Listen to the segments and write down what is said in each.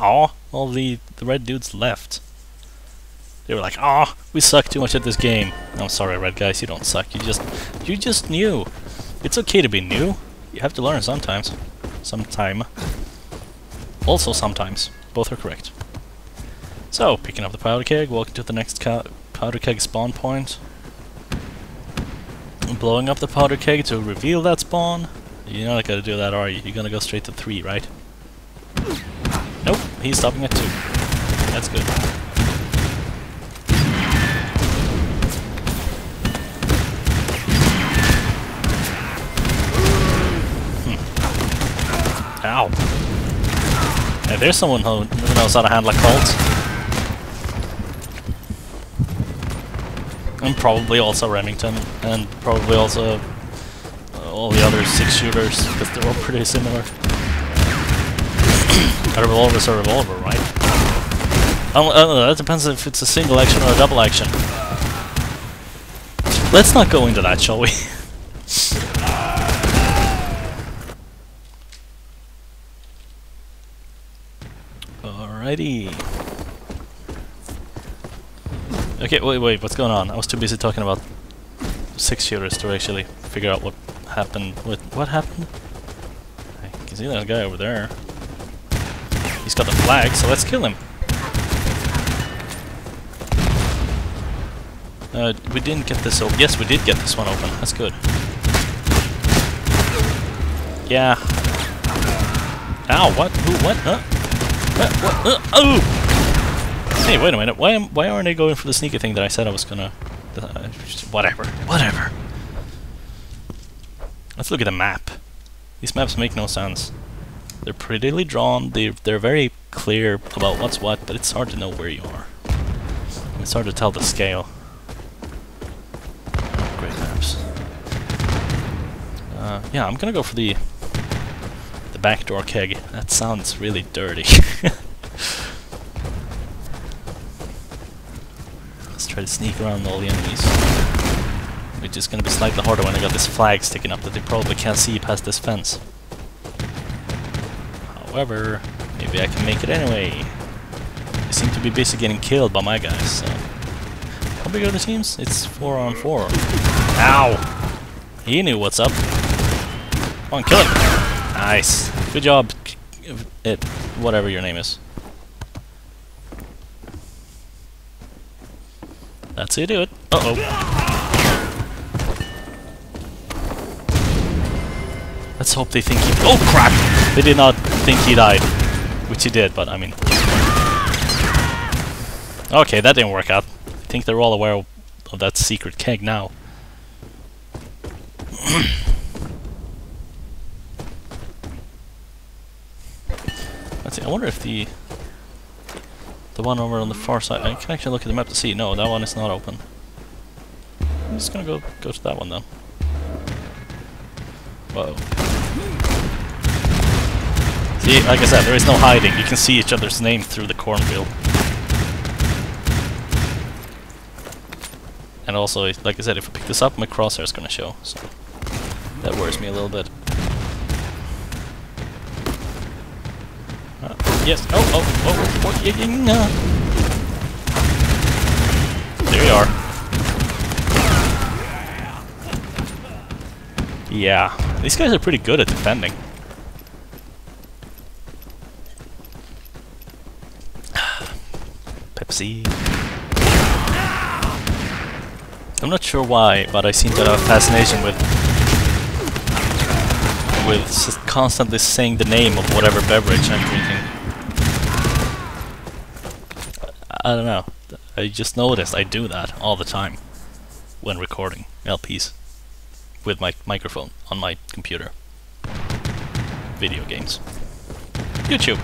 Aw, all the, the red dudes left. They were like, "Aw, we suck too much at this game." I'm sorry, red guys, you don't suck. You just, you just new. It's okay to be new. You have to learn sometimes. Sometime. Also sometimes. Both are correct. So, picking up the powder keg, walking to the next powder keg spawn point. Blowing up the powder keg to reveal that spawn. You're not gonna do that, are you? You're gonna go straight to 3, right? He's stopping at 2. That's good. Hmm. Ow. Hey, there's someone who knows how to handle a Colt. And probably also Remington, and probably also uh, all the other six shooters, because they're all pretty similar. a revolver's a revolver, right? That depends if it's a single action or a double action. Let's not go into that, shall we? Alrighty. Okay, wait, wait, what's going on? I was too busy talking about six shooters to actually figure out what happened. What what happened? I can see that guy over there. He's got the flag, so let's kill him. Uh, we didn't get this open. Yes, we did get this one open. That's good. Yeah. Ow, what? Who, what? Huh? What? What? Uh, oh! Hey, wait a minute. Why am, why aren't they going for the sneaky thing that I said I was gonna... Uh, whatever. Whatever. Let's look at the map. These maps make no sense. They're prettily drawn, they're, they're very clear about what's what, but it's hard to know where you are. It's hard to tell the scale. Great maps. Uh, yeah, I'm gonna go for the the backdoor keg. That sounds really dirty. Let's try to sneak around all the enemies. Which is gonna be slightly harder when I got this flag sticking up that they probably can't see past this fence. However, maybe I can make it anyway. They seem to be busy getting killed by my guys, so... How big are the teams? It's 4 on 4. Ow! He knew what's up. Come on, kill him! Nice. Good job, it, whatever your name is. That's how you do it. Uh-oh. Let's hope they think he... Oh, crap! They did not think he died. Which he did, but I mean... Okay, that didn't work out. I think they're all aware of that secret keg now. Let's see, I wonder if the the one over on the far side. I can actually look at the map to see. No, that one is not open. I'm just gonna go go to that one then. Whoa. See, like I said, there is no hiding. You can see each other's name through the cornfield. And also, like I said, if I pick this up, my crosshair is gonna show. So that worries me a little bit. Uh, yes. Oh, oh, oh, oh, yeah, yeah. There you are. Yeah, these guys are pretty good at defending. Pepsi. I'm not sure why, but I seem to have a fascination with with constantly saying the name of whatever beverage I'm drinking. I don't know. I just noticed I do that all the time when recording LPs with my microphone on my computer. Video games. YouTube.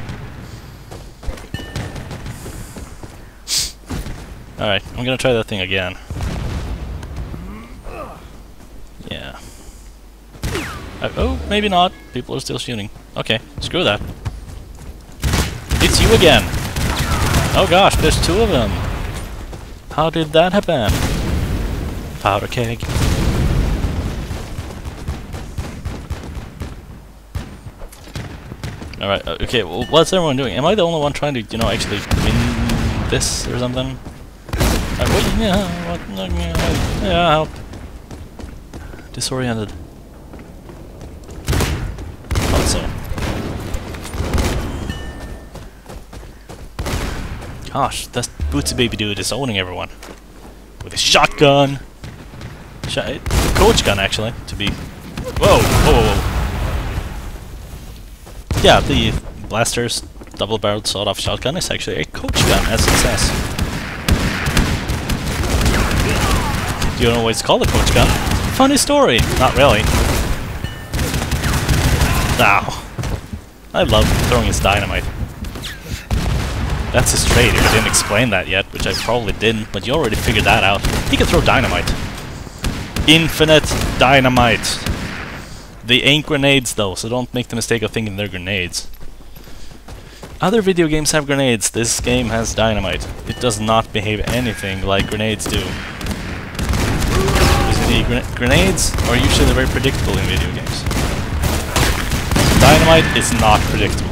Alright, I'm gonna try that thing again. Yeah. Uh, oh, maybe not. People are still shooting. Okay, screw that. It's you again! Oh gosh, there's two of them. How did that happen? Powder keg. Alright, uh, okay, well, what's everyone doing? Am I the only one trying to, you know, actually win this or something? Uh, yeah, what, uh, yeah, help. Disoriented. Thought so. Gosh, that Bootsy Baby dude is owning everyone. With a shotgun! Sh coach gun, actually, to be... Whoa, whoa, whoa. Yeah, the Blaster's double-barreled sawed-off shotgun is actually a coach gun, as it says. Do you know why it's called a coach gun? Funny story! Not really. Ow. I love throwing his dynamite. That's his trade, if I didn't explain that yet, which I probably didn't, but you already figured that out. He can throw dynamite. Infinite dynamite. They ain't grenades though, so don't make the mistake of thinking they're grenades. Other video games have grenades, this game has dynamite. It does not behave anything like grenades do. Grenades are usually very predictable in video games. Dynamite is not predictable.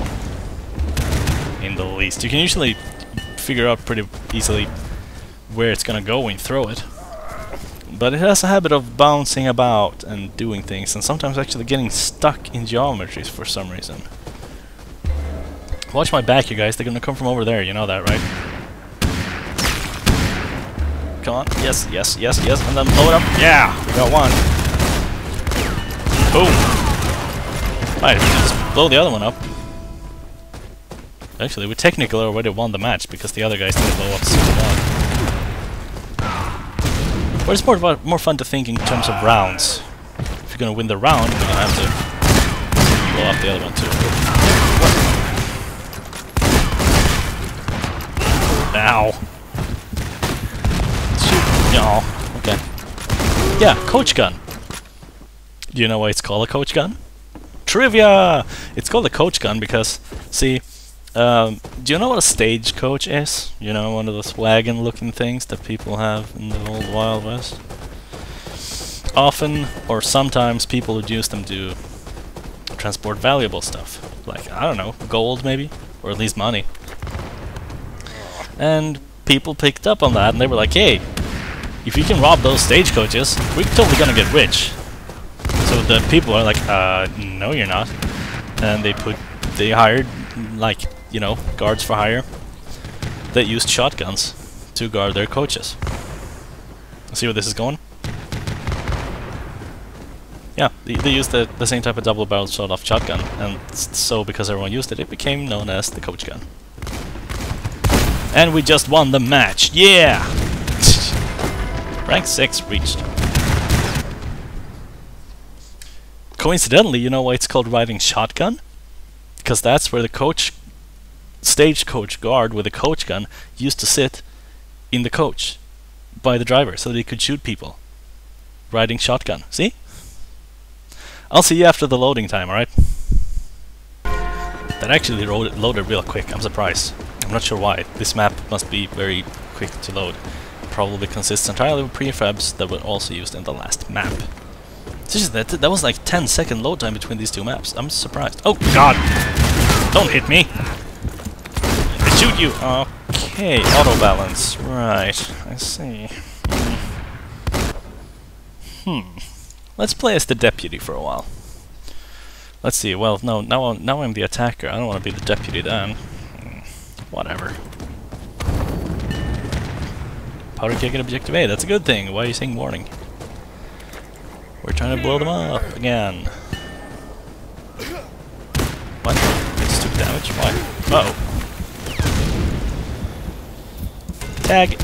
In the least. You can usually figure out pretty easily where it's gonna go when you throw it. But it has a habit of bouncing about and doing things, and sometimes actually getting stuck in geometries for some reason. Watch my back, you guys. They're gonna come from over there. You know that, right? Come on. Yes, yes, yes, yes. And then blow it up. Yeah! We got one. Boom! Might just blow the other one up. Actually, we technically already won the match because the other guys didn't blow up so long. But it's more more fun to think in terms of rounds. If you're gonna win the round, you're gonna have to blow up the other one too. Ow. Shoot. No. Okay. Yeah, coach gun. Do you know why it's called a coach gun? Trivia! It's called a coach gun because, see, um, do you know what a stagecoach is? You know, one of those wagon-looking things that people have in the old Wild West? Often, or sometimes, people would use them to transport valuable stuff. Like, I don't know, gold maybe? Or at least money. And people picked up on that and they were like, hey, if you can rob those stagecoaches, we're totally gonna get rich. So the people are like, uh, no you're not. And they put, they hired, like, you know, guards for hire that used shotguns to guard their coaches. See where this is going? Yeah, they, they used the, the same type of double-barreled sawed-off shotgun, and so because everyone used it, it became known as the coach gun. And we just won the match! Yeah! Rank 6 reached. Coincidentally, you know why it's called riding shotgun? Because that's where the coach stagecoach guard with a coach gun used to sit in the coach by the driver so that he could shoot people riding shotgun. See? I'll see you after the loading time, alright? That actually loaded, loaded real quick, I'm surprised. I'm not sure why. This map must be very quick to load. Probably consists entirely of prefabs that were also used in the last map. That, that was like 10 second load time between these two maps. I'm surprised. Oh god! Don't hit me! Shoot you! Okay, auto balance. Right, I see. Hmm. Let's play as the deputy for a while. Let's see, well, no, now I'm, now I'm the attacker. I don't want to be the deputy then. Hmm, whatever. Powder and objective A, that's a good thing. Why are you saying warning? We're trying to blow them up again. What? Just took damage? Why? Uh oh Tag.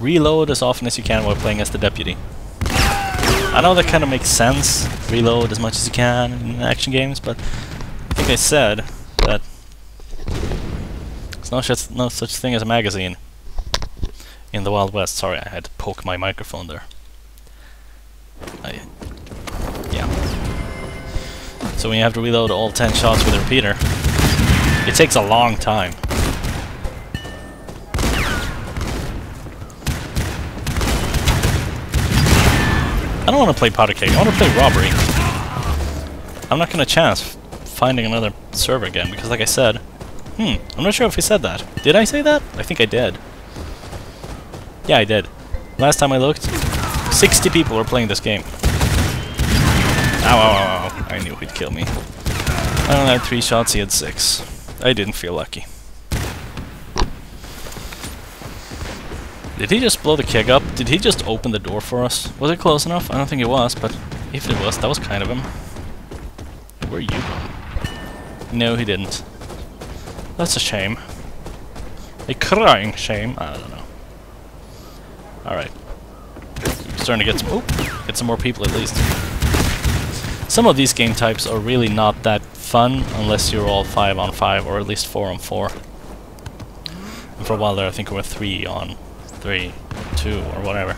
Reload as often as you can while playing as the deputy. I know that kind of makes sense, reload as much as you can in action games, but I think I said that there's no such, no such thing as a magazine in the Wild West. Sorry, I had to poke my microphone there. I. So when you have to reload all 10 shots with a repeater, it takes a long time. I don't want to play powder. I want to play robbery. I'm not gonna chance finding another server again because, like I said, hmm, I'm not sure if I said that. Did I say that? I think I did. Yeah, I did. Last time I looked, 60 people were playing this game. Ow, ow, ow. I knew he'd kill me. I only had three shots, he had six. I didn't feel lucky. Did he just blow the keg up? Did he just open the door for us? Was it close enough? I don't think it was, but if it was, that was kind of him. Where are you going? No, he didn't. That's a shame. A crying shame. I don't know. Alright. Starting to get some... Oh! Get some more people at least. Some of these game types are really not that fun unless you're all 5 on 5 or at least 4 on 4. And for a while there I think we were 3 on 3, 2 or whatever.